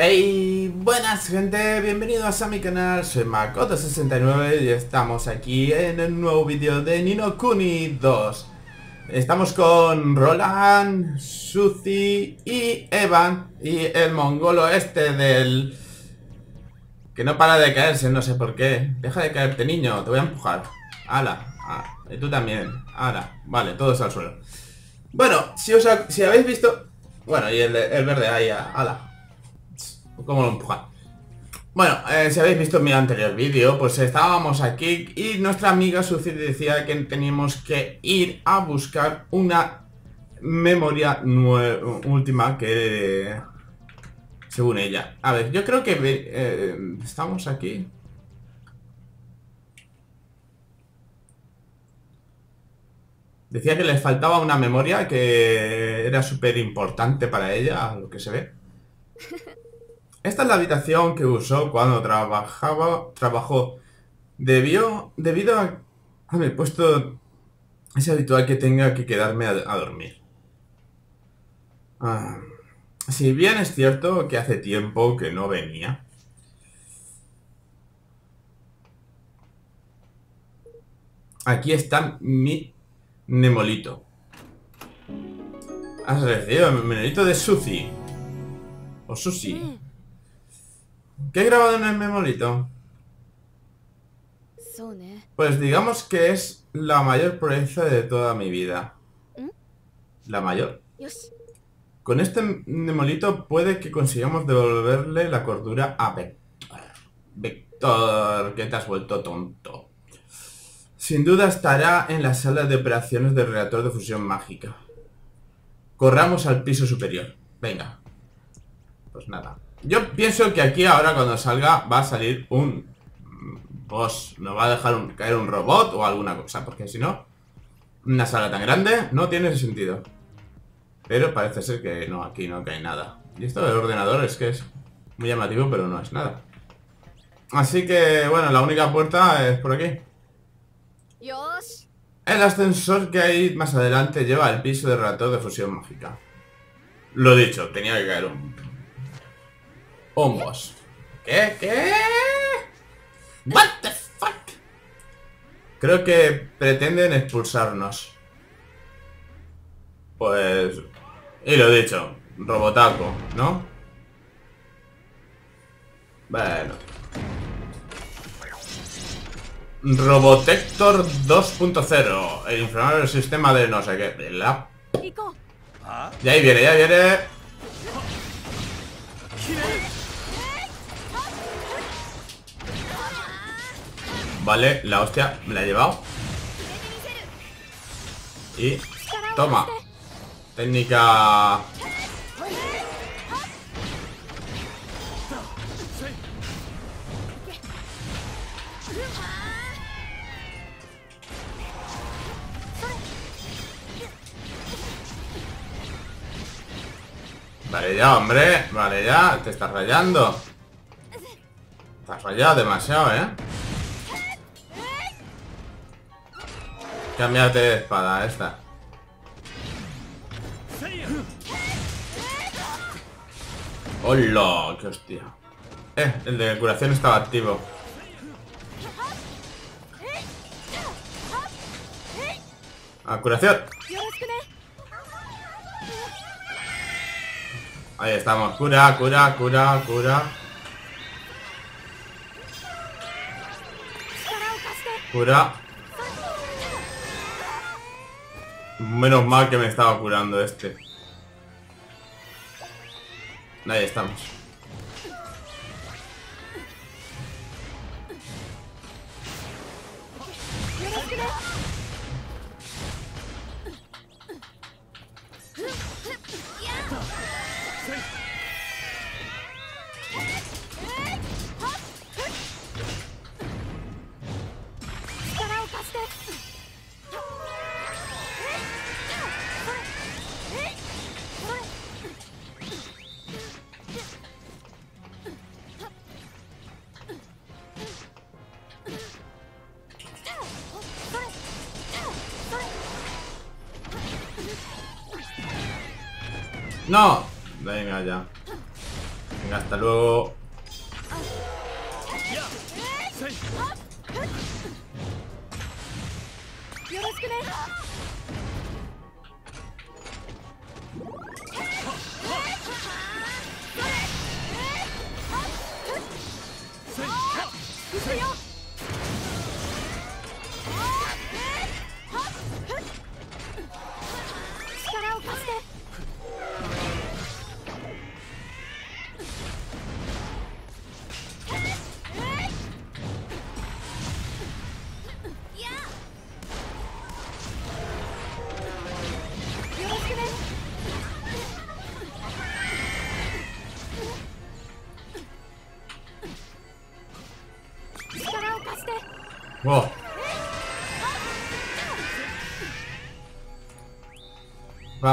Hey, buenas gente, bienvenidos a mi canal, soy Makoto69 y estamos aquí en el nuevo vídeo de Nino Kuni 2 Estamos con Roland, Suzy y Evan y el mongolo este del... Que no para de caerse, no sé por qué. Deja de caerte niño, te voy a empujar. Ala, ah, y tú también, ala, vale, todos al suelo. Bueno, si os si habéis visto... Bueno, y el, el verde ahí, ala ¿Cómo lo empujan? Bueno, eh, si habéis visto mi anterior vídeo, pues estábamos aquí y nuestra amiga Suzy decía que teníamos que ir a buscar una memoria última que... Según ella. A ver, yo creo que... Eh, estamos aquí. Decía que les faltaba una memoria que era súper importante para ella, lo que se ve. Esta es la habitación que usó cuando trabajaba, trabajó. Debió, debido a, mi puesto, es habitual que tenga que quedarme a, dormir. Ah, si bien es cierto que hace tiempo que no venía. Aquí está mi Nemolito. Has recibido mi Nemolito de Suzy. O Susi. ¿Qué he grabado en el memorito? Pues digamos que es la mayor proeza de toda mi vida. ¿Mm? ¿La mayor? Con este memolito puede que consigamos devolverle la cordura a Vector. Vector, que te has vuelto tonto. Sin duda estará en la sala de operaciones del reactor de fusión mágica. Corramos al piso superior. Venga. Pues nada. Yo pienso que aquí ahora cuando salga va a salir un boss. Nos va a dejar caer un robot o alguna cosa. Porque si no, una sala tan grande no tiene sentido. Pero parece ser que no, aquí no cae nada. Y esto del ordenador es que es muy llamativo, pero no es nada. Así que, bueno, la única puerta es por aquí. El ascensor que hay más adelante lleva al piso de reactor de fusión mágica. Lo dicho, tenía que caer un hongos. ¿Qué? ¿Qué? What the fuck? Creo que pretenden expulsarnos. Pues... Y lo he dicho, robotaco, ¿no? Bueno. Robotector 2.0. El inflamable sistema de no sé qué. De la... Y ahí viene, ya viene. Vale, la hostia me la he llevado. Y... Toma. Técnica... Vale ya, hombre. Vale ya, te estás rayando. Has rayado demasiado, ¿eh? Cámbiate de espada, esta. ¡Hola! ¡Qué hostia! Eh, el de curación estaba activo. ¡A curación! Ahí estamos. Cura, cura, cura, cura. Cura. Menos mal que me estaba curando este. Ahí estamos. ¡No! Venga ya. Venga, hasta luego.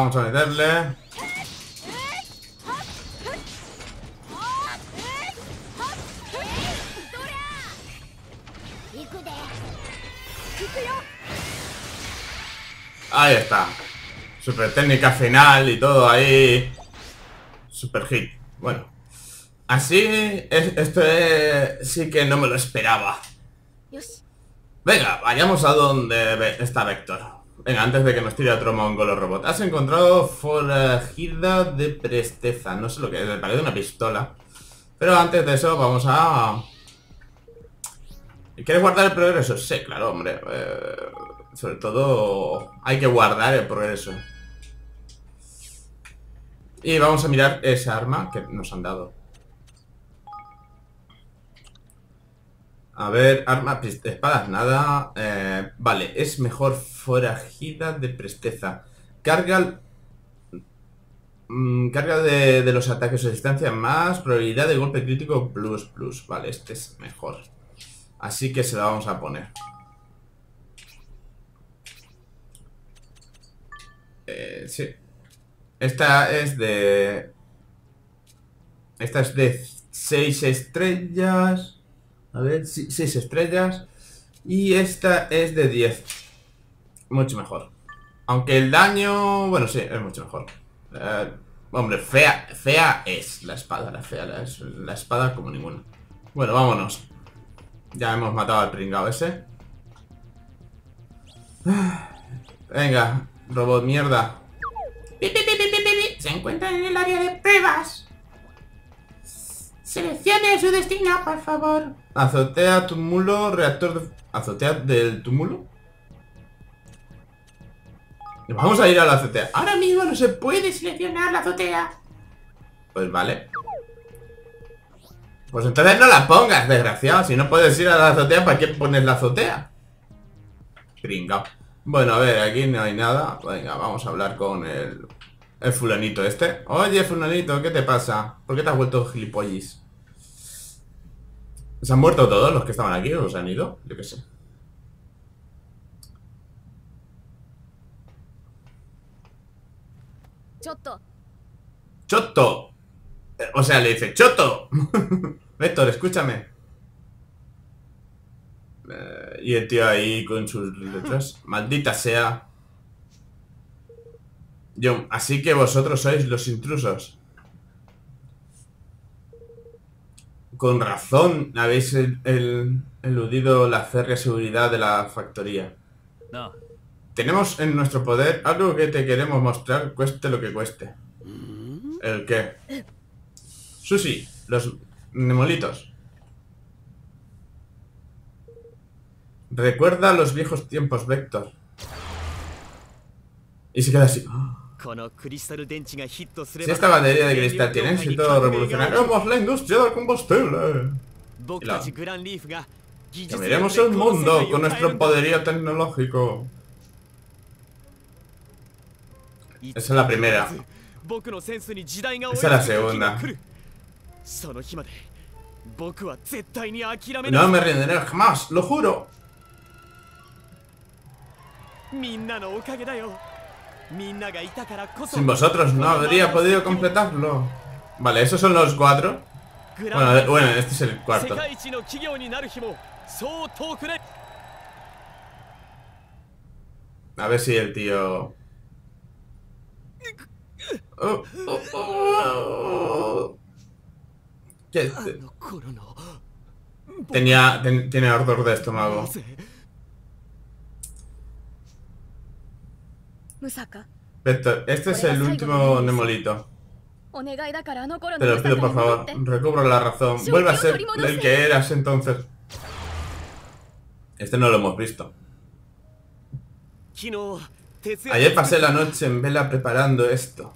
Vamos a meterle. Ahí está. Super técnica final y todo ahí. Super hit. Bueno. Así, esto es, sí que no me lo esperaba. Venga, vayamos a donde está Vector. Venga, antes de que nos tire otro mongolo robot. Has encontrado forajida de presteza. No sé lo que es, me parece una pistola. Pero antes de eso vamos a... ¿Quieres guardar el progreso? Sí, claro, hombre. Eh, sobre todo hay que guardar el progreso. Y vamos a mirar esa arma que nos han dado. A ver, arma, espadas, nada. Eh, vale, es mejor forajida de presteza. Carga... Mm, carga de, de, los ataques a distancia más. Probabilidad de golpe crítico plus plus. Vale, este es mejor. Así que se la vamos a poner. Eh, sí. Esta es de... Esta es de 6 estrellas. A ver, 6 estrellas. Y esta es de 10. Mucho mejor. Aunque el daño... Bueno, sí, es mucho mejor. Eh, hombre, fea, fea es la espada. La fea la, es la espada como ninguna. Bueno, vámonos. Ya hemos matado al pringao ese. Venga, robot mierda. Se encuentra en el área de pruebas. Seleccione su destino, por favor. Azotea, túmulo, reactor de... ¿Azotea del túmulo? Vamos a ir a la azotea. Ahora mismo no se puede seleccionar la azotea. Pues vale. Pues entonces no la pongas, desgraciado. Si no puedes ir a la azotea, ¿para qué pones la azotea? Pringao. Bueno, a ver, aquí no hay nada. Venga, vamos a hablar con el, el fulanito este. Oye, fulanito, ¿qué te pasa? ¿Por qué te has vuelto gilipollis? ¿Se han muerto todos los que estaban aquí o se han ido? Yo qué sé. Choto. ¡Choto! O sea, le dice ¡Choto! Vector, escúchame. Eh, y el tío ahí con sus letras. Maldita sea. Yo, así que vosotros sois los intrusos. Con razón habéis eludido la férrea seguridad de la factoría. No. Tenemos en nuestro poder algo que te queremos mostrar, cueste lo que cueste. ¿El qué? Susi, los nemolitos. Recuerda los viejos tiempos, Vector. Y se queda así. Si esta batería de cristal tiene éxito, revolucionaremos la industria del combustible. Cambiaremos el mundo con nuestro poderío tecnológico. Esa es la primera. Esa es la segunda. No me rendiré jamás, lo juro. Sin vosotros no habría podido completarlo. Vale, esos son los cuatro. Bueno, bueno este es el cuarto. A ver si el tío... Oh, oh, oh. Tenía... Tiene ardor de estómago. Esto, este es el último Nemolito. Te lo pido, por favor. Recobro la razón. Vuelve a ser el que eras entonces. Este no lo hemos visto. Ayer pasé la noche en vela preparando esto.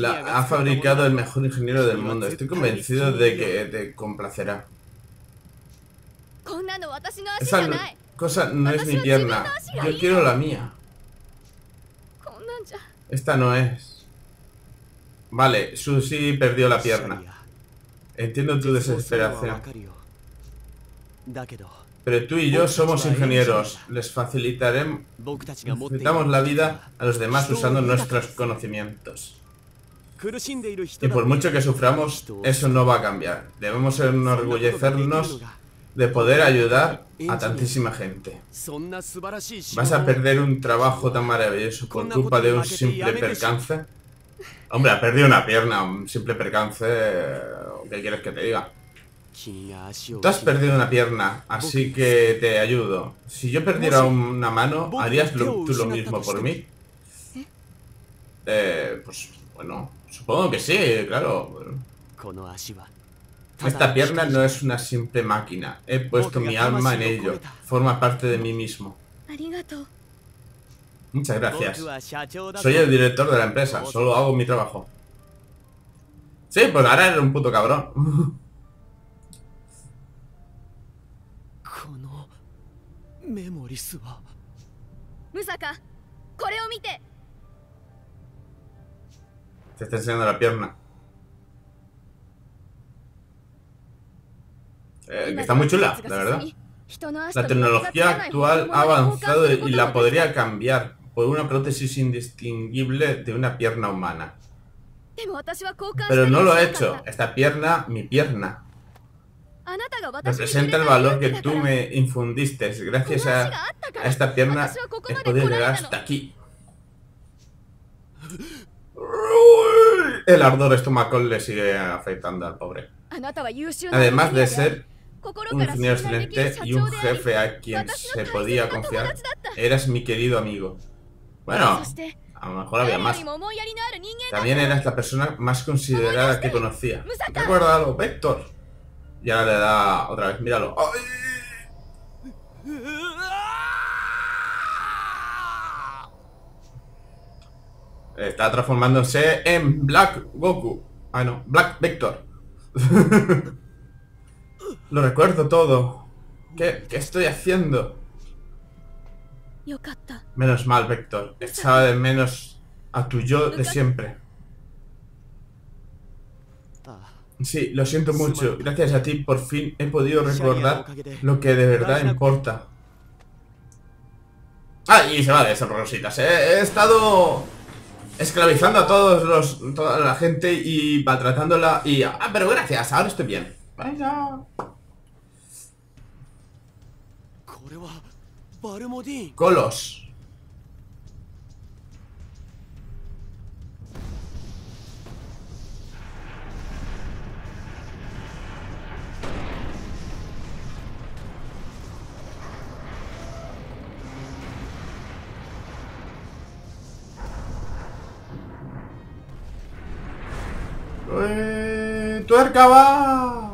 La ha fabricado el mejor ingeniero del mundo. Estoy convencido de que te complacerá. Cosa no es mi pierna. Yo quiero la mía. Esta no es. Vale, Sushi perdió la pierna. Entiendo tu desesperación. Pero tú y yo somos ingenieros. Les facilitaremos... Facilitamos la vida a los demás usando nuestros conocimientos. Y por mucho que suframos, eso no va a cambiar. Debemos enorgullecernos de poder ayudar a tantísima gente. ¿Vas a perder un trabajo tan maravilloso por culpa de un simple percance? Hombre, ha perdido una pierna, un simple percance... ¿Qué quieres que te diga? Tú has perdido una pierna, así que te ayudo. Si yo perdiera una mano, ¿harías tú lo mismo por mí? Eh, pues bueno, supongo que sí, claro. Esta pierna no es una simple máquina. He puesto mi alma en ello. Forma parte de mí mismo. Muchas gracias. Soy el director de la empresa. Solo hago mi trabajo. Sí, pues ahora eres un puto cabrón. Te está enseñando la pierna. Eh, está muy chula, la verdad. La tecnología actual ha avanzado y la podría cambiar por una prótesis indistinguible de una pierna humana. Pero no lo he hecho. Esta pierna, mi pierna. Representa el valor que tú me infundiste. Gracias a, esta pierna he podido llegar hasta aquí. El ardor estomacal le sigue afectando al pobre. Además de ser un ingeniero excelente y un jefe a quien se podía confiar, eras mi querido amigo. Bueno, a lo mejor había más. También eras la persona más considerada que conocía. Recuerda algo, Vector. Y ahora le da otra vez, míralo. Está transformándose en Black Goku. Ah, no, Black Vector. Lo recuerdo todo. ¿Qué, qué estoy haciendo? Menos mal, Vector. Echaba de menos a tu yo de siempre. Sí, lo siento mucho. Gracias a ti por fin he podido recordar lo que de verdad importa. Ah, y se va de esas rositas. He, he estado esclavizando a todos los, toda la gente y maltratándola y... Ah, pero gracias, ahora estoy bien. Venga. Colos. Tuerca va.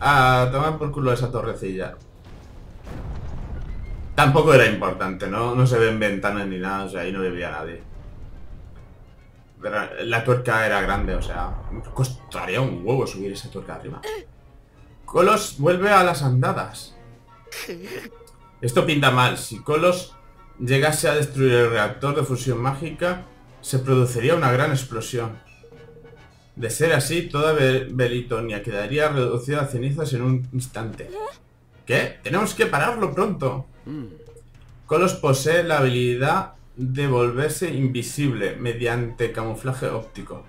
A tomar por culo esa torrecilla. Tampoco era importante, ¿no? No se ven ventanas ni nada, o sea, ahí no vivía nadie. Pero la tuerca era grande, o sea, costaría un huevo subir esa tuerca arriba. Colos vuelve a las andadas. Esto pinta mal. Si Colos llegase a destruir el reactor de fusión mágica, se produciría una gran explosión. De ser así, toda Belitonia quedaría reducida a cenizas en un instante. ¿Eh? ¿Qué? Tenemos que pararlo pronto. Mm. Colos posee la habilidad de volverse invisible mediante camuflaje óptico.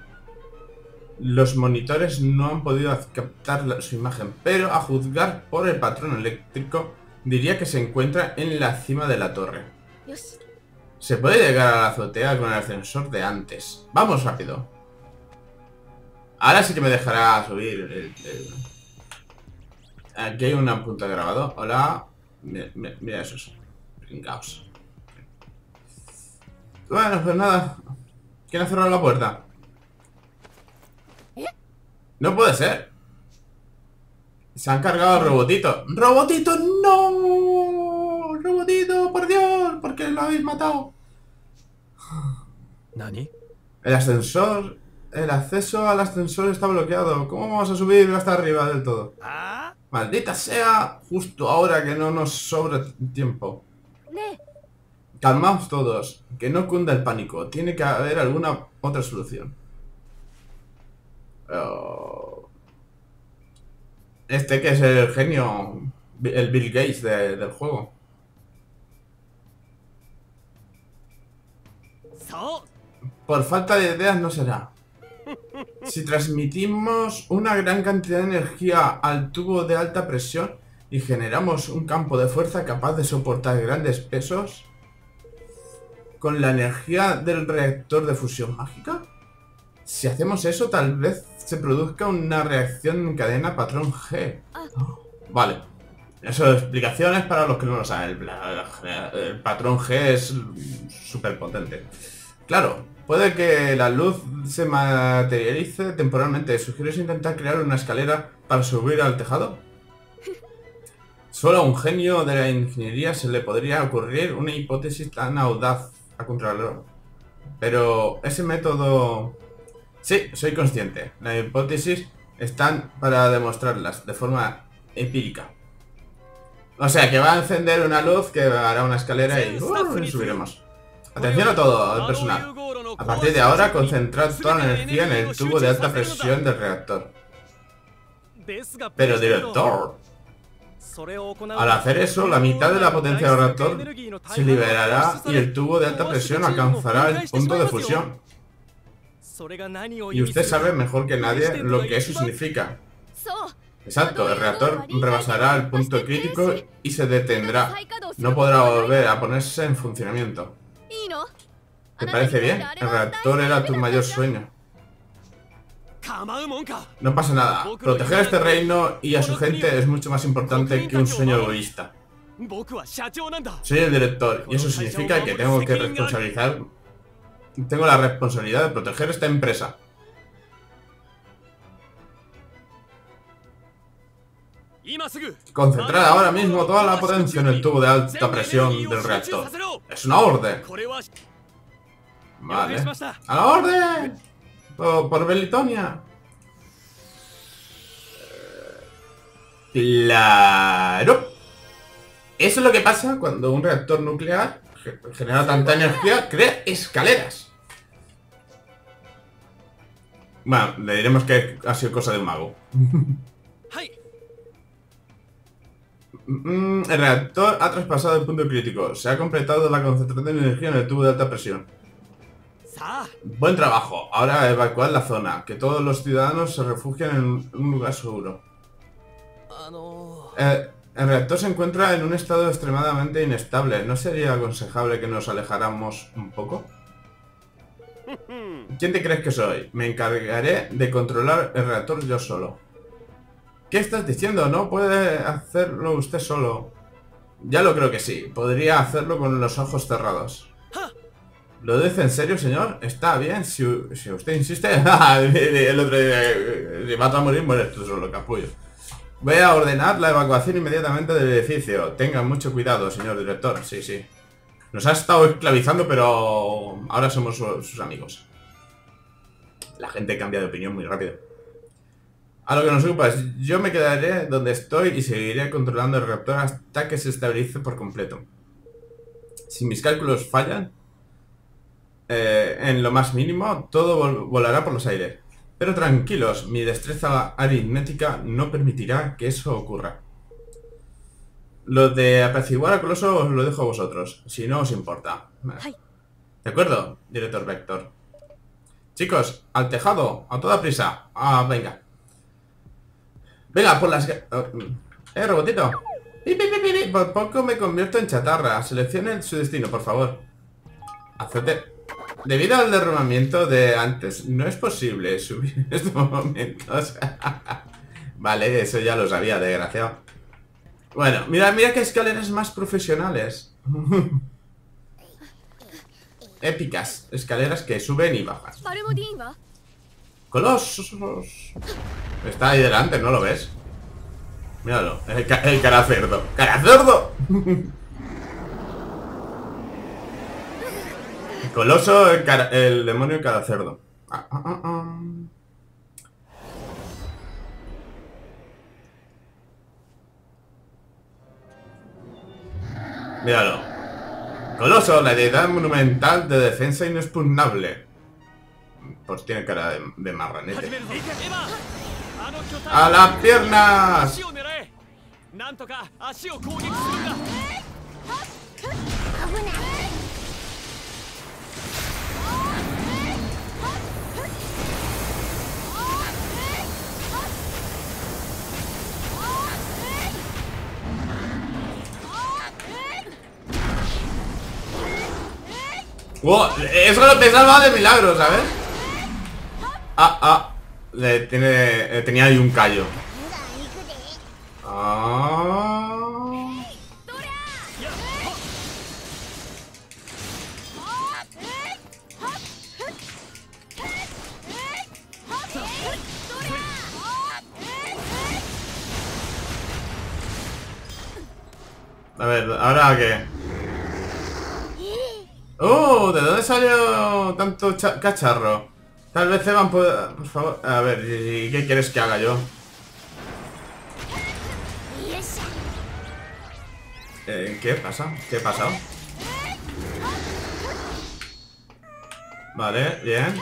Los monitores no han podido captar su imagen, pero a juzgar por el patrón eléctrico, diría que se encuentra en la cima de la torre. Se puede llegar a la azotea con el ascensor de antes. ¡Vamos rápido! Ahora sí que me dejará subir el... Aquí hay una punta de grabado. Hola. Mira, mira, mira esos. Pringaos. Bueno, pues nada. ¿Quién ha cerrado la puerta? No puede ser. Se han cargado al robotito. ¡Robotito, no! ¡Robotito, por Dios! ¿Por qué lo habéis matado? ¿Nani? El ascensor... El acceso al ascensor está bloqueado. ¿Cómo vamos a subir hasta arriba del todo? Ah. Maldita sea, justo ahora que no nos sobra tiempo. Calmaos todos, que no cunda el pánico. Tiene que haber alguna otra solución. Oh. Este que es el genio, el Bill Gates del juego. Por falta de ideas no será. Si transmitimos una gran cantidad de energía al tubo de alta presión y generamos un campo de fuerza capaz de soportar grandes pesos, con la energía del reactor de fusión mágica, si hacemos eso tal vez se produzca una reacción en cadena patrón G. Vale. Eso de explicaciones para los que no lo saben. El, el patrón G es súper potente. Claro, puede que la luz se materialice temporalmente. ¿Sugieres intentar crear una escalera para subir al tejado? Solo a un genio de la ingeniería se le podría ocurrir una hipótesis tan audaz a contrarreloj. Pero ese método... Sí, soy consciente. Las hipótesis están para demostrarlas de forma empírica. O sea, que va a encender una luz que hará una escalera y ¡uh! subiremos. Atención a todo el personal. A partir de ahora, concentrad toda la energía en el tubo de alta presión del reactor. Pero director, al hacer eso, la mitad de la potencia del reactor se liberará y el tubo de alta presión alcanzará el punto de fusión. Y usted sabe mejor que nadie lo que eso significa. Exacto, el reactor rebasará el punto crítico y se detendrá. No podrá volver a ponerse en funcionamiento. ¿Te parece bien? El reactor era tu mayor sueño. No pasa nada. Proteger este reino y a su gente es mucho más importante que un sueño egoísta. Soy el director y eso significa que tengo que responsabilizar... Tengo la responsabilidad de proteger esta empresa. Concentrar ahora mismo toda la potencia en el tubo de alta presión del reactor. Es una orden. Vale. ¡A la orden! Por Belitonia. Claro. Eso es lo que pasa cuando un reactor nuclear genera tanta energía, crea escaleras. Bueno, le diremos que ha sido cosa de un mago. Mm, el reactor ha traspasado el punto crítico. Se ha completado la concentración de energía en el tubo de alta presión. Buen trabajo. Ahora evacuar la zona. Que todos los ciudadanos se refugien en un lugar seguro. El, el reactor se encuentra en un estado extremadamente inestable. ¿No sería aconsejable que nos alejáramos un poco? ¿Quién te crees que soy? Me encargaré de controlar el reactor yo solo. ¿Qué estás diciendo? No puede hacerlo usted solo. Ya lo creo que sí. Podría hacerlo con los ojos cerrados. ¿Lo dice en serio, señor? Está bien, si, si usted insiste. el otro día, eh, si vas a morir, mueres tú solo, capullo. Voy a ordenar la evacuación inmediatamente del edificio. Tenga mucho cuidado, señor director. Sí, sí. Nos ha estado esclavizando, pero ahora somos su- sus amigos. La gente cambia de opinión muy rápido. A lo que nos ocupa es, yo me quedaré donde estoy y seguiré controlando el reactor hasta que se estabilice por completo. Si mis cálculos fallan, eh, en lo más mínimo, todo vol- volará por los aires. Pero tranquilos, mi destreza aritmética no permitirá que eso ocurra. Lo de apaciguar a Coloso os lo dejo a vosotros, si no os importa. ¿De acuerdo, director Vector? Chicos, al tejado, a toda prisa. Ah, venga. Venga, por las... oh, Eh, robotito. Por poco me convierto en chatarra. Seleccione su destino, por favor. Hacete... Debido al derrumbamiento de antes, no es posible subir en estos momentos. vale, eso ya lo sabía, desgraciado. Bueno, mira, mira qué escaleras más profesionales. Épicas. Escaleras que suben y bajan. Colosos. Está ahí delante, ¿no lo ves? Míralo, el, ca el caracerdo. ¡Caracerdo! Coloso, el, el demonio caracerdo. Ah, ah, ah, ah. Míralo. Coloso, la deidad monumental de defensa inexpugnable. Pues tiene cara de, de marranete. ¡A las piernas! Wow, eso lo te salva de milagro, ¿sabes? Ah, ah. Le tiene, tenía ahí un callo. Ah. A ver, ¿ahora qué? ¡Oh! ¿De dónde salió tanto cacharro? Tal vez Evan pueda... Por favor... A ver, ¿y qué quieres que haga yo? Eh, ¿Qué pasa? ¿Qué ha pasado? Vale, bien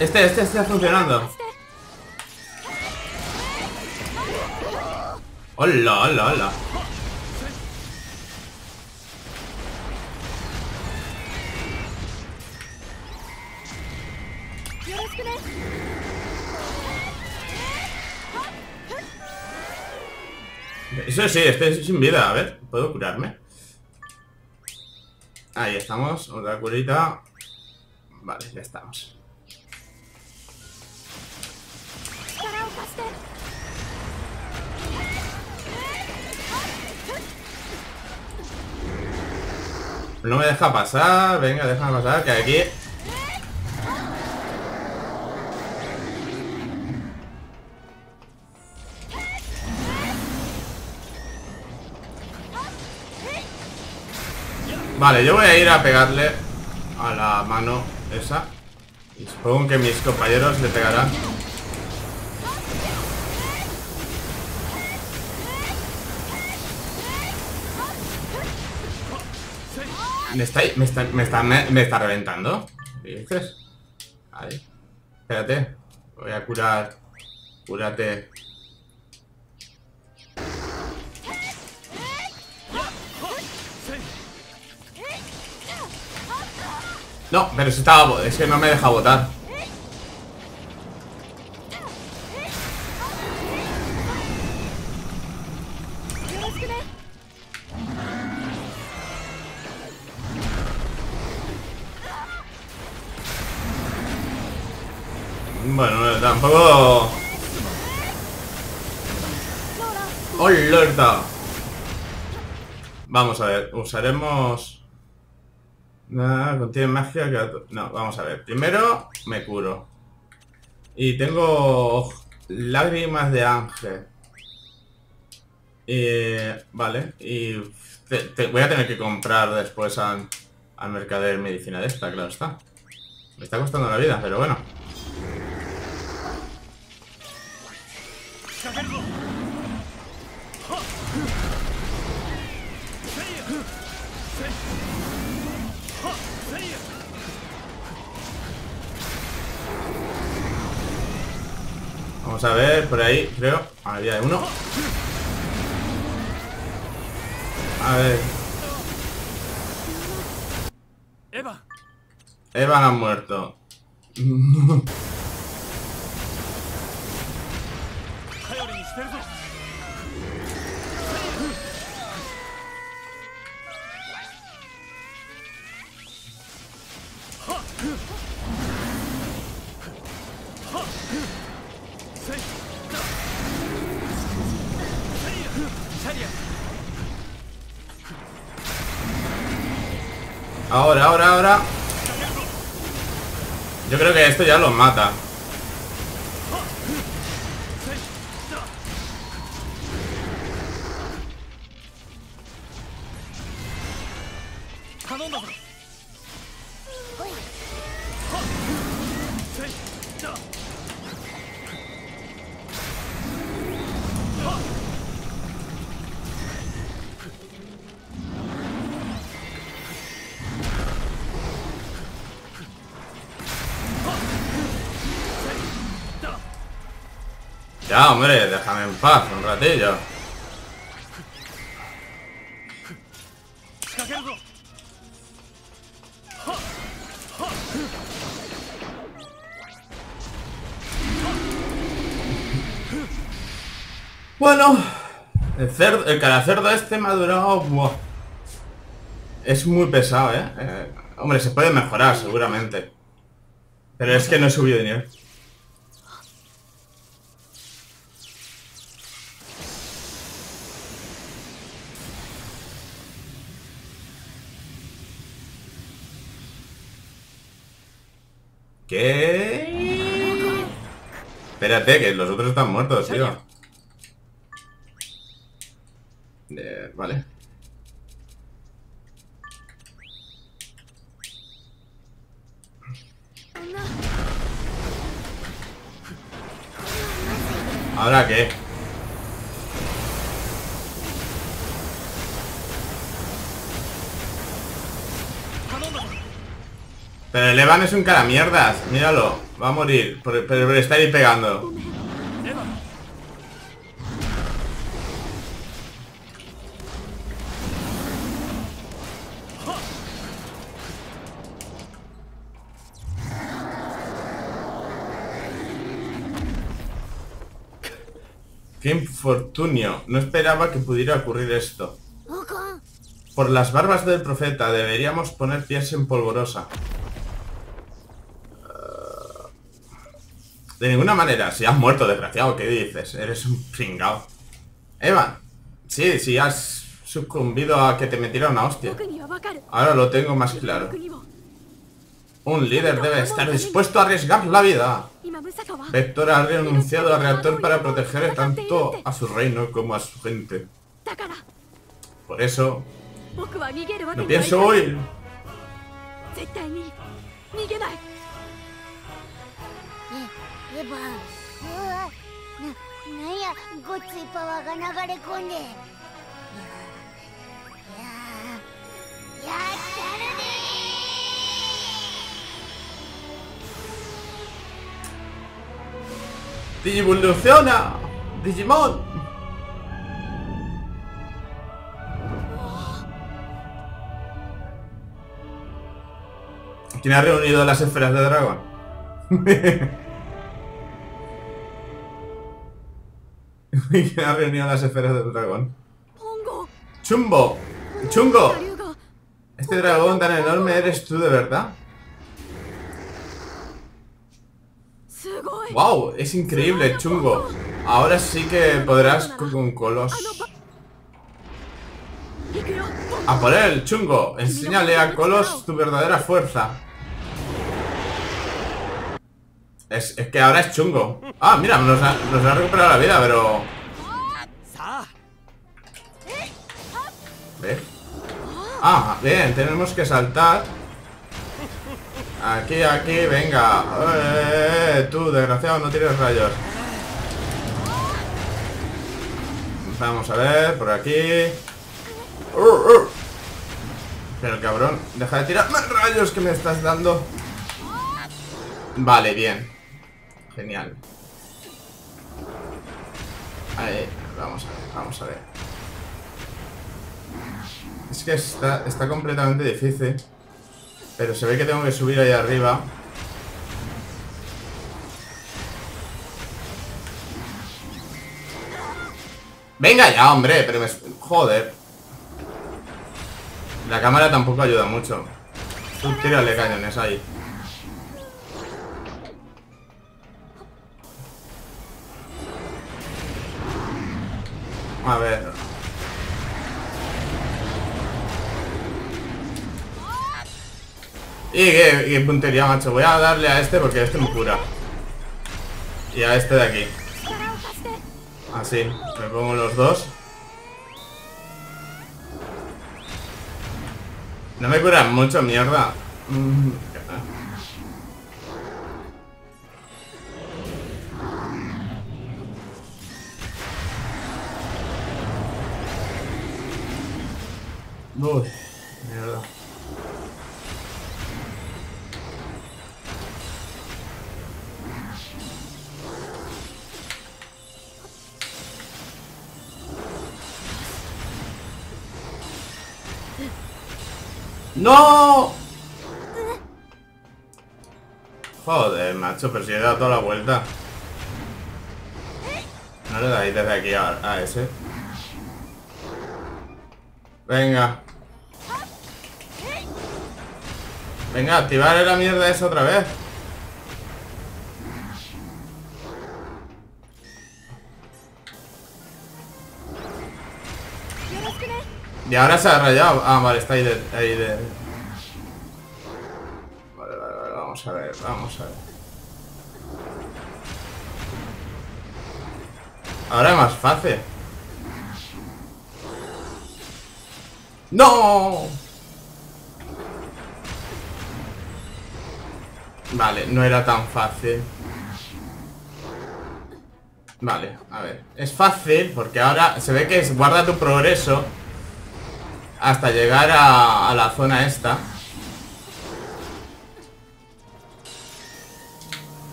Este, este está funcionando. ¡Hola, hola, hola! Eso sí, estoy sin vida. A ver, ¿puedo curarme? Ahí estamos, otra curita. Vale, ya estamos. No me deja pasar, venga, déjame pasar, que aquí Vale, yo voy a ir a pegarle a la mano esa. Y supongo que mis compañeros le pegarán. ¿Me está, me está, me está, me, está reventando? ¿Qué dices? Ahí. Espérate. Voy a curar. Cúrate. No, pero si estaba... Es que no me deja votar. Bueno, tampoco... ¡Alerta! Vamos a ver, usaremos... Ah, pues Nada, contiene magia que... No, vamos a ver. Primero me curo. Y tengo lágrimas de ángel. Eh, vale, y voy a tener que comprar después al, al mercader medicina de esta, claro está. Me está costando la vida, pero bueno. Vamos a ver, por ahí, creo. Había uno. A ver. Eva. Eva ha muerto. ya los mata. Ya, hombre, déjame en paz un ratillo. Bueno, el cerdo, el caracerdo este me ha durado... buah. Es muy pesado, ¿eh? ¿eh? Hombre, se puede mejorar seguramente. Pero es que no he subido de nivel. Espérate, que los otros están muertos, tío. Eh, vale. ¿Ahora qué? Pero el Evan es un cara mierdas. Míralo. Va a morir. Pero por, por, estar ahí pegando. ¡Qué infortunio! No esperaba que pudiera ocurrir esto. Por las barbas del profeta, deberíamos poner pies en polvorosa. De ninguna manera, si has muerto, desgraciado, ¿qué dices? Eres un pringao. Evan, sí, sí, has sucumbido a que te metiera una hostia. Ahora lo tengo más claro. Un líder debe estar dispuesto a arriesgar la vida. Vector ha renunciado al reactor para proteger tanto a su reino como a su gente. Por eso... No pienso huir. 絶対に逃げないえエヴァンうわななんやごっついパワーが流れ込んでいやいややったるで ¡Digivoluciona! ¡Digimon! ¿Quién ha reunido las esferas de dragón? que ha venido las esferas del dragón. ¡Chumbo! ¡Chungo! Este dragón tan enorme eres tú de verdad. ¡Wow! Es increíble, chungo. Ahora sí que podrás con colos. ¡A por él, chungo! Enséñale a Colos tu verdadera fuerza. Es, es que ahora es chungo. Ah, mira, nos ha, recuperado la vida, pero... ¿Ves? Ah, bien, tenemos que saltar. Aquí, aquí, venga. Eh, tú, desgraciado, no tires rayos. Vamos a ver, por aquí. Uh, uh. Pero cabrón, deja de tirar más rayos que me estás dando. Vale, bien. Genial. Ahí, vamos a ver, vamos a ver. Es que está, está completamente difícil. Pero se ve que tengo que subir ahí arriba. Venga ya, hombre, pero me... Joder. La cámara tampoco ayuda mucho. Tú tírale cañones ahí. A ver. Y qué, puntería, macho. Voy a darle a este porque este me cura. Y a este de aquí. Así. Me pongo los dos. No me curan mucho, mierda. Mm, Uy, mierda. ¡No! Joder, macho, pero si he dado toda la vuelta. No le dais desde aquí a ese. Venga. Venga, activar la mierda esa otra vez. Y ahora se ha rayado. Ah, vale, está ahí de... Ahí de... Vale, vale, vale, vamos a ver, vamos a ver. Ahora es más fácil. ¡No! Vale, no era tan fácil. Vale, a ver. Es fácil porque ahora se ve que es guarda tu progreso hasta llegar a, a la zona esta.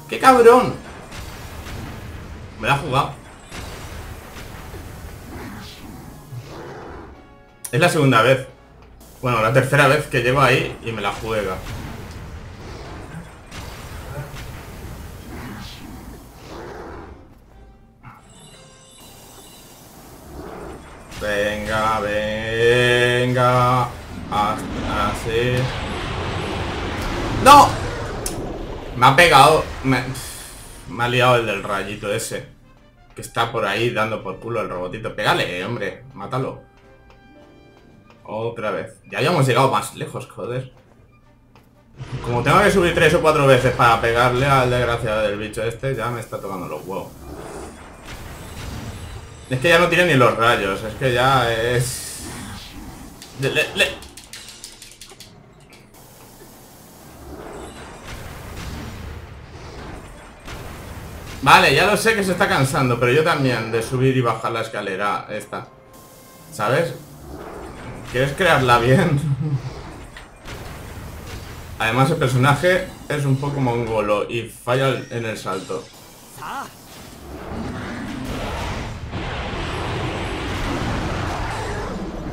¡Qué cabrón! Me la ha jugado. Es la segunda vez. Bueno, la tercera vez que llego ahí y me la juega. Venga, venga. Así. ¡No! Me ha pegado. Me, ha liado el del rayito ese. Que está por ahí dando por culo el robotito. Pégale, hombre. Mátalo. Otra vez. Ya habíamos llegado más lejos, joder. Como tengo que subir tres o cuatro veces para pegarle al desgraciado del bicho este, ya me está tocando los huevos. Es que ya no tiene ni los rayos, es que ya es... Vale, ya lo sé que se está cansando, pero yo también de subir y bajar la escalera esta. ¿Sabes? ¿Quieres crearla bien? Además el personaje es un poco mongolo y falla en el salto.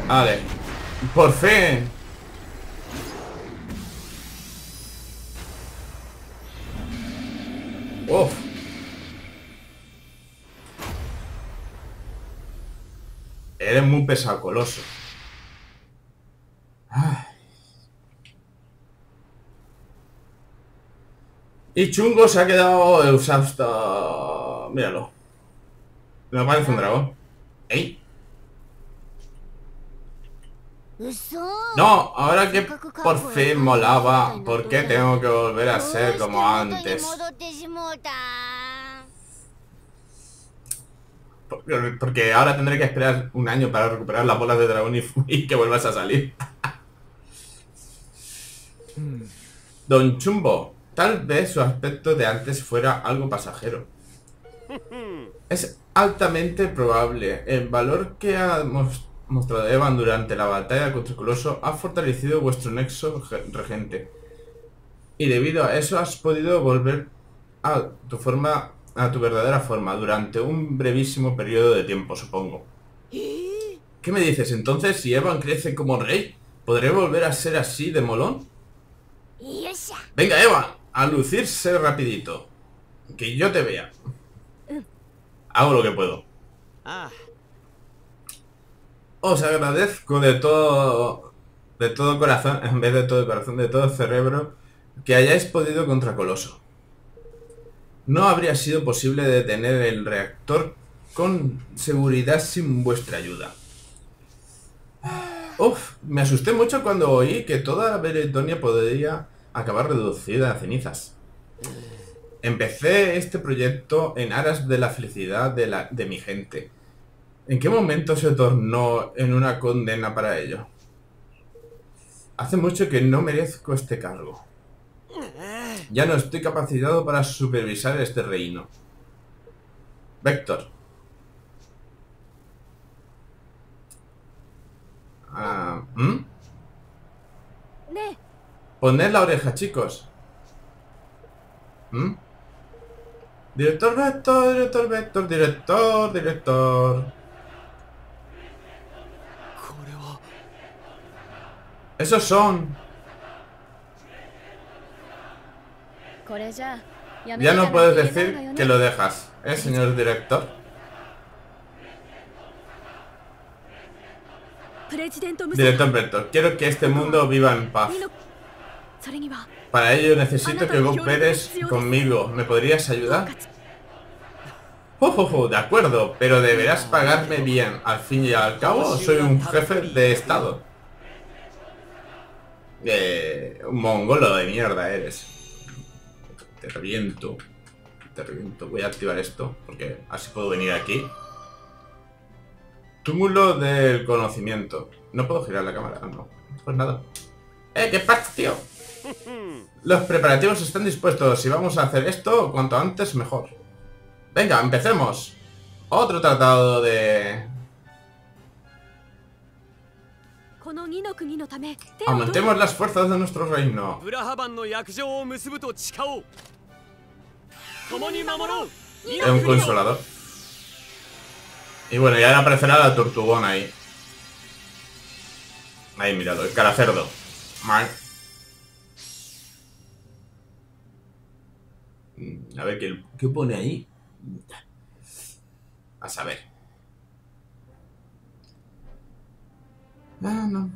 Vale. Por fin. Uf. Eres muy pesado, coloso. Y Chungo se ha quedado exhausto. Míralo. Me parece un dragón. ¿Ey? No, ahora que por fin molaba, ¿por qué tengo que volver a ser como antes? Porque ahora tendré que esperar un año para recuperar las bolas de dragón y, que vuelvas a salir. Don Chumbo, tal vez su aspecto de antes fuera algo pasajero. Es altamente probable. El valor que ha mostrado mostrado Evan durante la batalla contra Coloso ha fortalecido vuestro nexo regente. Y debido a eso has podido volver a tu forma, a tu verdadera forma, durante un brevísimo periodo de tiempo, supongo. ¿Qué me dices entonces? Si Evan crece como rey, ¿podré volver a ser así de molón? Venga, Evan, a lucirse rapidito. Que yo te vea. Hago lo que puedo. Ah. Os agradezco de todo, de todo corazón, en vez de todo corazón, de todo cerebro, que hayáis podido contra Coloso. No habría sido posible detener el reactor con seguridad sin vuestra ayuda. Uf, me asusté mucho cuando oí que toda Beretonia podría acabar reducida a cenizas. Empecé este proyecto en aras de la felicidad de, la, de mi gente. ¿En qué momento se tornó en una condena para ello? Hace mucho que no merezco este cargo. Ya no estoy capacitado para supervisar este reino. Vector. Ah, Poned la oreja, chicos. ¿Mm? Director Vector, director Vector, director, director. Esos son. Ya no puedes decir que lo dejas, ¿eh, señor director? Director Humberto, quiero que este mundo viva en paz. Para ello necesito que cooperes conmigo. ¿Me podrías ayudar? Oh, oh, oh, de acuerdo, pero deberás pagarme bien. Al fin y al cabo, soy un jefe de estado. Eh, un mongolo de mierda eres. Te reviento. Te reviento. Voy a activar esto, porque así puedo venir aquí. Túmulo del conocimiento. No puedo girar la cámara, no. Pues nada. ¡Eh, qué pasa, tío! Los preparativos están dispuestos y vamos a hacer esto cuanto antes mejor. Venga, empecemos. Otro tratado de... Aumentemos las fuerzas de nuestro reino. Es un consolador. Y bueno, ya aparecerá la tortugona ahí. Ahí, mirado, el caracerdo. Mal. A ver, ¿qué, ¿qué pone ahí? A saber. Ah, no.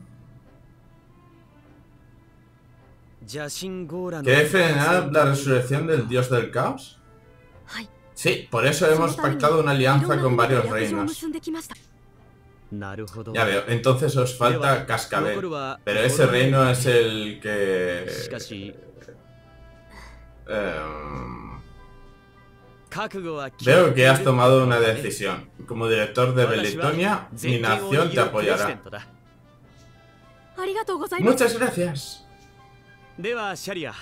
¿Qué frenará la resurrección del dios del caos? Sí, por eso hemos pactado una alianza con varios reinos. Ya veo, entonces os falta Cascabel. Pero ese reino es el que... Em, veo que has tomado una decisión. Como director de Belitonia, mi nación te apoyará. Muchas gracias.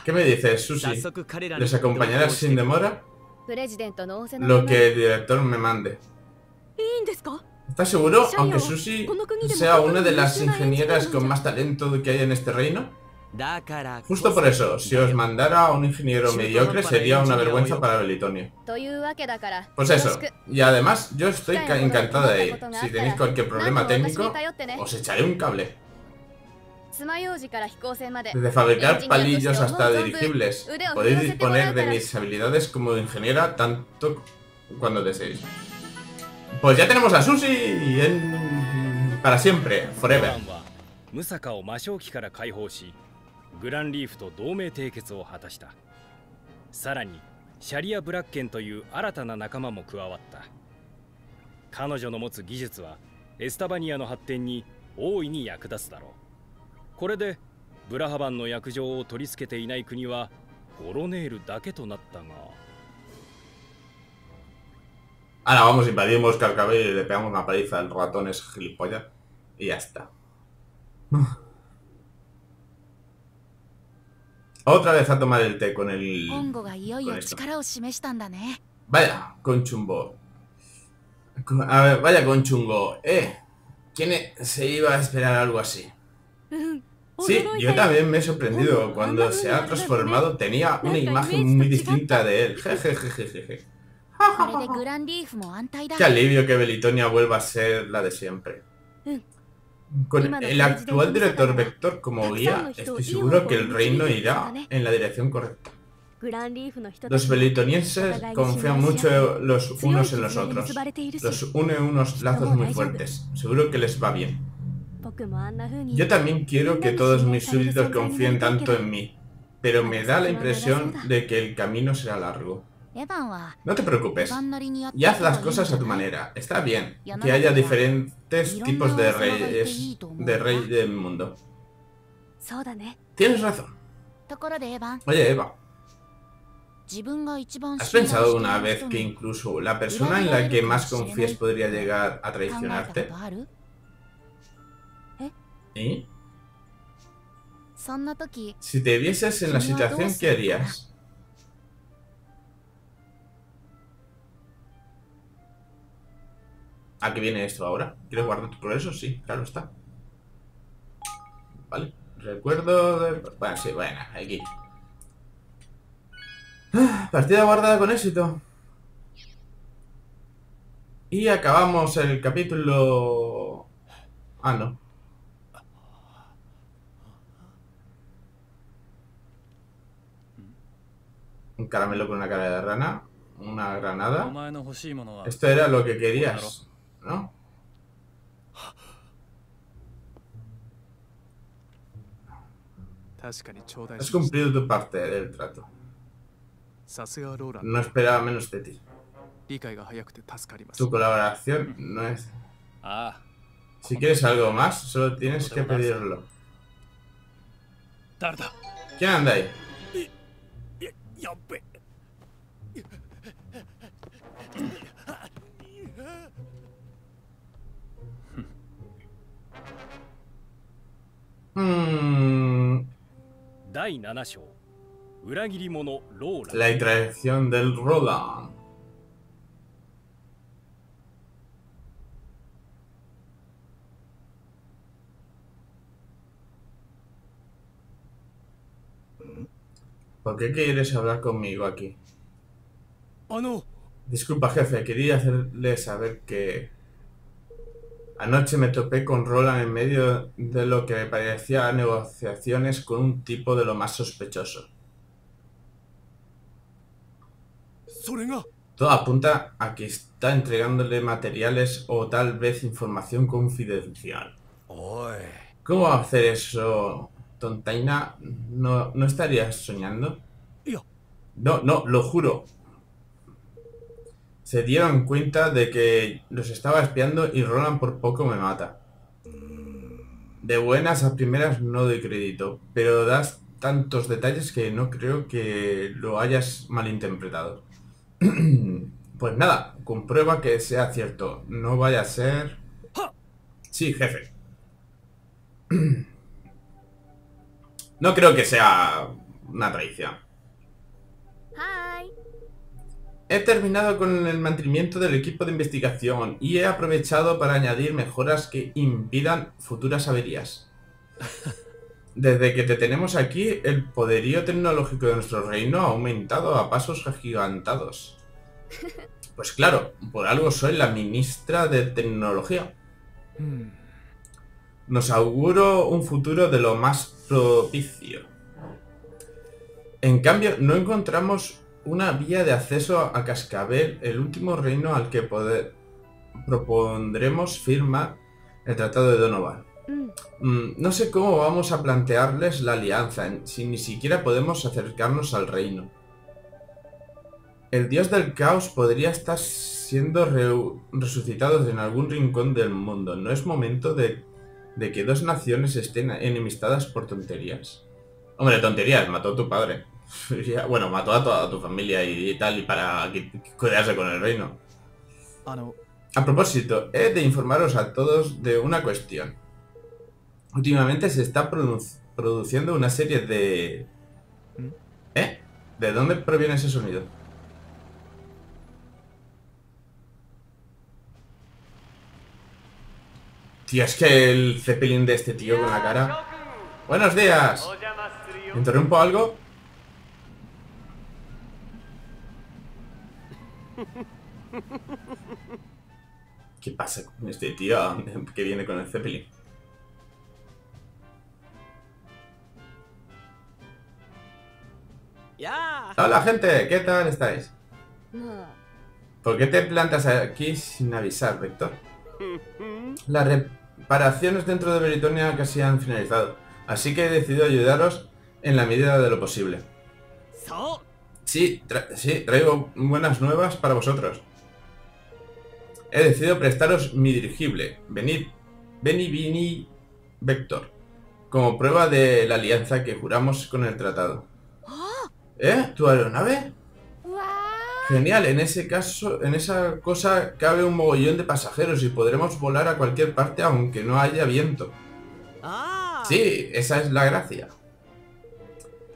¿Qué me dices, Susi? ¿Les acompañarás sin demora? Lo que el director me mande. ¿Estás seguro? Aunque Susi sea una de las ingenieras con más talento que hay en este reino. Justo por eso, si os mandara a un ingeniero mediocre sería una vergüenza para Belitonia. Pues eso, y además yo estoy encantada de ir. Si tenéis cualquier problema técnico, os echaré un cable. Desde fabricar palillos hasta dirigibles. Podéis disponer de ら mis habilidades como ingeniera tanto cuando deseéis. Pues ya tenemos a Susi en... para siempre, ロ forever. ムサカを魔性機から解放しグランリーフと同盟締結を果たしたさらにシャリア・ブラッケンという新たな仲間も加わった彼女の持つ技術はエスタバニアの発展に大いに役立つだろうこれでブラハバンの約定を取り付けていない国はゴロネールだけとなったが Ahora vamos, invadimos Carcabel y le pegamos una paliza al ratón ese gilipollas. Y ya está. Otra vez a tomar el té con el... 本郷がいよいよ con esto. 力を示したんだね Vaya, con chumbo. A ver, vaya con chungo. Eh. ¿Quién e- se iba a esperar algo así? Sí, yo también me he sorprendido. Cuando se ha transformado tenía una imagen muy distinta de él. Jejejejeje. Qué alivio que Belitonia vuelva a ser la de siempre. Con el actual director Vector como guía, estoy seguro que el reino irá en la dirección correcta. Los belitonienses confían mucho los unos en los otros. Los une unos lazos muy fuertes. Seguro que les va bien. Yo también quiero que todos mis súbditos confíen tanto en mí, pero me da la impresión de que el camino será largo. No te preocupes, y haz las cosas a tu manera. Está bien que haya diferentes tipos de reyes de rey del mundo. Tienes razón. Oye, Eva. ¿Has pensado una vez que incluso la persona en la que más confíes podría llegar a traicionarte? ¿Eh? Si te vieses en la situación, ¿qué harías? ¿A qué viene esto ahora? ¿Quieres guardar tu progreso? Sí, claro está. Vale. Recuerdo de... Bueno, sí, bueno, aquí. Ah, partida guardada con éxito. Y acabamos el capítulo... Ah, no. un caramelo con una cara de rana, una granada. Esto era lo que querías, ¿no? Has cumplido tu parte del trato. No esperaba menos de ti. Tu colaboración no es... Si quieres algo más, solo tienes que pedirlo. ¿Quién anda ahí? ややっべ Hmm, 第7章裏切り者ローラ la traición del Roland. ¿Por qué quieres hablar conmigo aquí? Oh, no. Disculpa, jefe, quería hacerle saber que... Anoche me topé con Roland en medio de lo que me parecía negociaciones con un tipo de lo más sospechoso. Todo apunta a que está entregándole materiales o tal vez información confidencial. ¿Cómo hacer eso tontaina? ¿No, ¿No estarías soñando? No, no, lo juro. Se dieron cuenta de que los estaba espiando y Roland por poco me mata. De buenas a primeras no doy crédito, pero das tantos detalles que no creo que lo hayas malinterpretado. pues nada, comprueba que sea cierto. No vaya a ser... Sí, jefe. No creo que sea una traición. He terminado con el mantenimiento del equipo de investigación y he aprovechado para añadir mejoras que impidan futuras averías. Desde que te tenemos aquí, el poderío tecnológico de nuestro reino ha aumentado a pasos agigantados. Pues claro, por algo soy la ministra de tecnología. Nos auguro un futuro de lo más propicio. En cambio, no encontramos una vía de acceso a Cascabel, el último reino al que poder- propondremos firmar el Tratado de Donovan. うん Mm, no sé cómo vamos a plantearles la alianza, si ni siquiera podemos acercarnos al reino. El dios del caos podría estar siendo resucitado en algún rincón del mundo. ¿No es momento de, de que dos naciones estén enemistadas por tonterías? Hombre, tonterías, mató a tu padre. Bueno, mató a toda tu familia y, tal, y para cuidarse con el reino. あの A propósito, he de informaros a todos de una cuestión. Últimamente se está produ- produciendo una serie de... ¿Mm? ¿Eh? ¿De dónde proviene ese sonido? Tío, es que el Zeppelin de este tío con la cara... Buenos días. ¿Interrumpo algo? ¿Qué pasa con este tío que viene con el Zeppelin? Hola gente, ¿qué tal estáis? ¿Por qué te plantas aquí sin avisar, Vector? Las reparaciones dentro de Beritonia casi han finalizado, así que he decidido ayudaros en la medida de lo posible. Sí, tra- sí, traigo buenas nuevas para vosotros. He decidido prestaros mi dirigible, Venid, Beni Vini Vector, como prueba de la alianza que juramos con el tratado. ¿Eh? ¿Tu aeronave? Genial, en ese caso, en esa cosa cabe un mogollón de pasajeros y podremos volar a cualquier parte aunque no haya viento. Ah. Sí, esa es la gracia.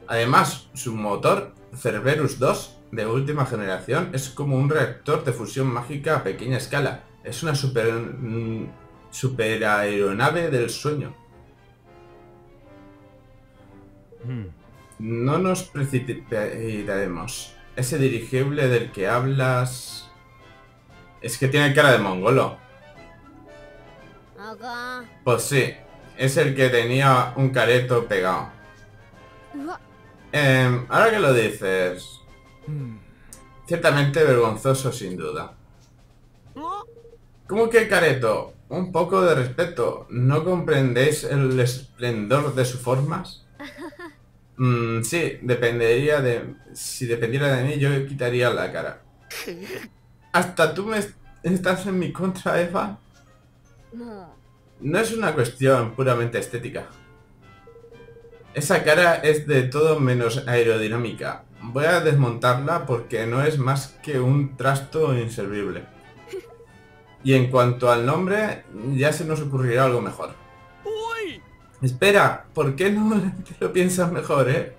Además, su motor, Cerberus 2, de última generación, es como un reactor de fusión mágica a pequeña escala. Es una super, mm, super aeronave del sueño. Hmm. No nos precipitaremos. Ese dirigible del que hablas... Es que tiene cara de mongolo. Pues sí, es el que tenía un careto pegado. Em, ahora que lo dices... Hmm. Ciertamente vergonzoso, sin duda. ¿Cómo que careto? Un poco de respeto. ¿No comprendéis el esplendor de sus formas? Mm, sí, dependería de... Si dependiera de mí, yo quitaría la cara. ¿Hasta tú me est- estás en mi contra, Eva? も No es una cuestión puramente estética. Esa cara es de todo menos aerodinámica. Voy a desmontarla porque no es más que un trasto inservible. Y en cuanto al nombre, ya se nos ocurrirá algo mejor. Espera, ¿por qué no te lo piensas mejor, eh?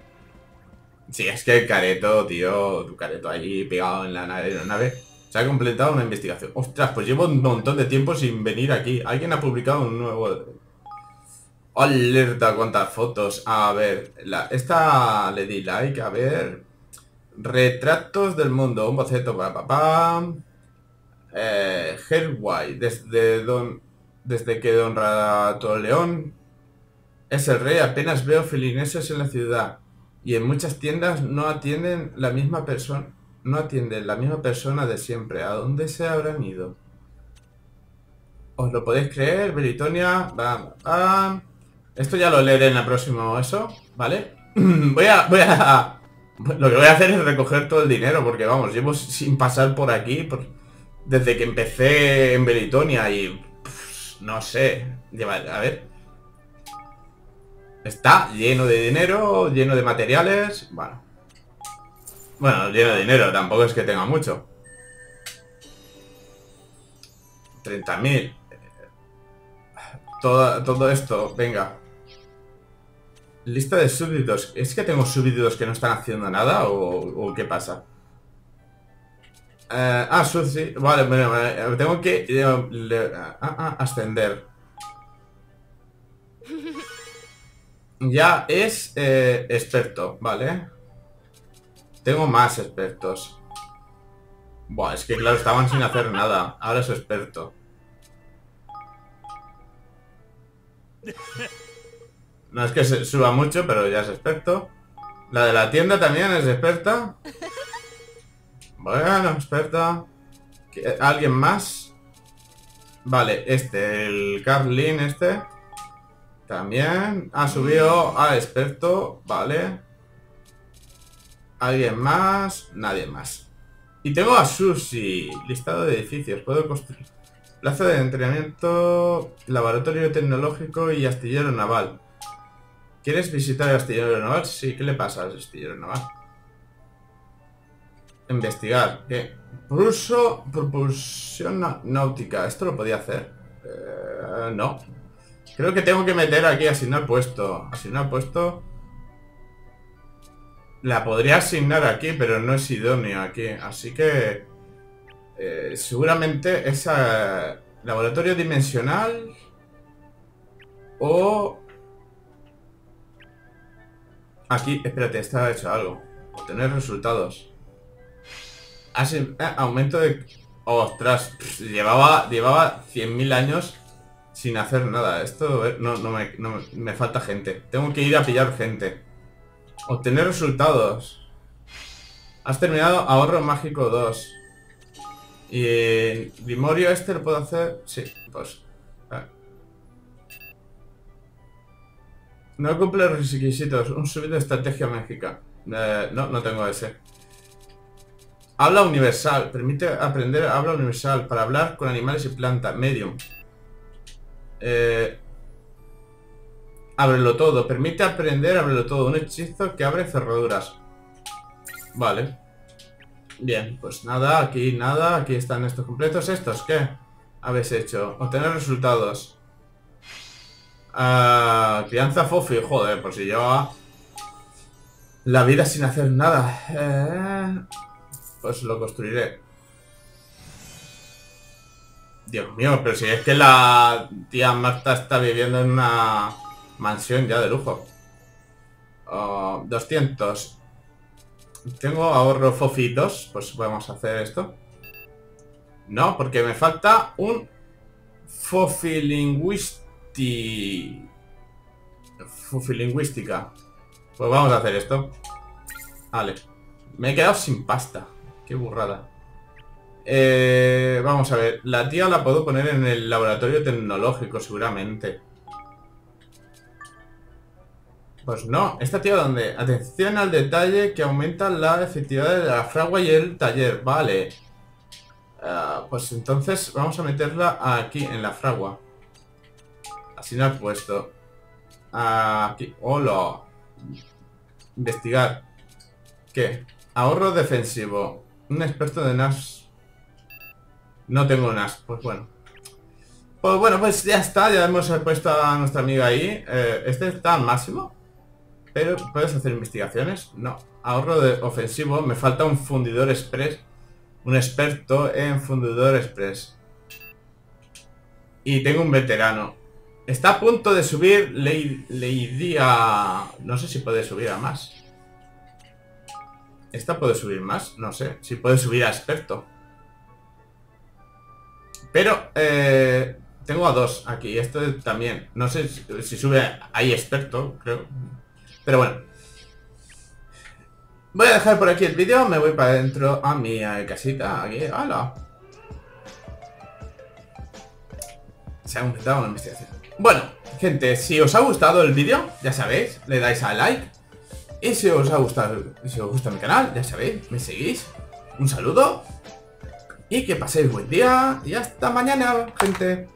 Sí, es que el careto, tío, tu careto ahí pegado en la nave, se ha completado una investigación. Ostras, pues llevo un montón de tiempo sin venir aquí. Alguien ha publicado un nuevo... Alerta, cuántas fotos. A ver, esta le di like, a ver... Retratos del mundo, un boceto para papá. Eh, Hellway, desde, don, desde que Don Ratoleón es el rey, apenas veo felineses en la ciudad. Y en muchas tiendas no atienden la misma persona. No atienden la misma persona de siempre. ¿A dónde se habrán ido? ¿Os lo podéis creer? Britonia. Bam, bam. Esto ya lo leeré en la próxima eso, ¿vale? voy a. Voy a. Lo que voy a hacer es recoger todo el dinero, porque vamos, llevo sin pasar por aquí desde que empecé en Britonia y. no sé. A ver. Está lleno de dinero, lleno de materiales. Bueno. Bueno, lleno de dinero, tampoco es que tenga mucho. 30.000. Todo, todo esto, venga. Lista de súbditos. ¿Es que tengo súbditos que no están haciendo nada o, qué pasa? Eh, ah, Suzy. Vale, bueno, vale, tengo que eh, ah, ah, ascender. Ya es eh, experto, ¿vale? Tengo más expertos. Buah, es que claro, estaban sin hacer nada. Ahora es experto. No es que se suba mucho, pero ya es experto. La de la tienda también es experta. Bueno, experta. ¿Qué- ¿Alguien más? Vale, este, el Carlin este. También ha subido a experto, vale. ¿Alguien más? Nadie más. Y tengo a Susi, listado de edificios. Puedo construir. Plaza de entrenamiento, laboratorio tecnológico y astillero naval. ¿Quieres visitar el astillero naval? Sí, ¿qué le pasa al astillero naval? Investigar. ¿Qué? Propulsión náutica. ¿Esto lo podía hacer? Eh, no. Creo que tengo que meter aquí asignar puesto. Asignar puesto. La podría asignar aquí, pero no es idóneo aquí. Así que... eh, seguramente esa... Laboratorio dimensional... O... Aquí, espérate, está hecho algo. Obtener resultados. Así, eh, aumento de... Ostras, llevaba, llevaba 100.000 años sin hacer nada. Esto eh, no, no, me, no me- falta gente. Tengo que ir a pillar gente. Obtener resultados. Has terminado ahorro mágico 2. Y el Grimorio este lo puedo hacer. Sí, pues. ah. No cumple los requisitos. Un subido de estrategia mágica. Eh, no, no tengo ese. Habla universal. Permite aprender habla universal para hablar con animales y plantas. Medium. Eh, todo. Permite aprender ábrelo todo. Un hechizo que abre cerraduras. Vale. Bien, pues nada, aquí nada. Aquí están estos completos. ¿Estos qué? Habéis hecho. Obtener resultados. Ah, crianza Fofi. Joder, por si lleva la vida sin hacer nada. Eh, pues lo construiré. Dios mío, pero si es que la tía Marta está viviendo en una mansión ya de lujo. Ah, 200. Tengo ahorro Fofi 2, pues vamos a hacer esto. No, porque me falta un Fofi lingüisti... Fofi lingüística. Pues vamos a hacer esto. Vale. Me he quedado sin pasta. Qué burrada. Eh, vamos a ver. La tía la puedo poner en el laboratorio tecnológico, seguramente. Pues no. ¿Esta tía dónde? Atención al detalle que aumenta la efectividad de la fragua y el taller. Vale. Ah, pues entonces vamos a meterla aquí, en la fragua. Así no he puesto. Aquí. Hola. Investigar. ¿Qué? Ahorro defensivo. Un experto de NAS. No tengo NAS. Pues bueno. Pues bueno, pues ya está. Ya hemos puesto a nuestra amiga ahí. Eh, este está al máximo. Pero, ¿puedes hacer investigaciones? No. Ahorro de ofensivo. Me falta un fundidor express. Un experto en fundidor express. Y tengo un veterano. Está a punto de subir Lady, Lady a... No sé si puede subir a más. ¿Esta puede subir más? No sé. Si puede subir a experto. Pero, eh, tengo a dos aquí. Esto también. No sé si, sube ahí experto, creo. Pero bueno. Voy a dejar por aquí el vídeo. Me voy para adentro a mi casita. Aquí, ¡hala! Se ha aumentado la investigación. Bueno, gente, si os ha gustado el vídeo, ya sabéis, le dais a like. Y si os ha gustado, si os gusta mi canal, ya sabéis, me seguís. Un saludo. Y que paséis buen día. Y hasta mañana, gente.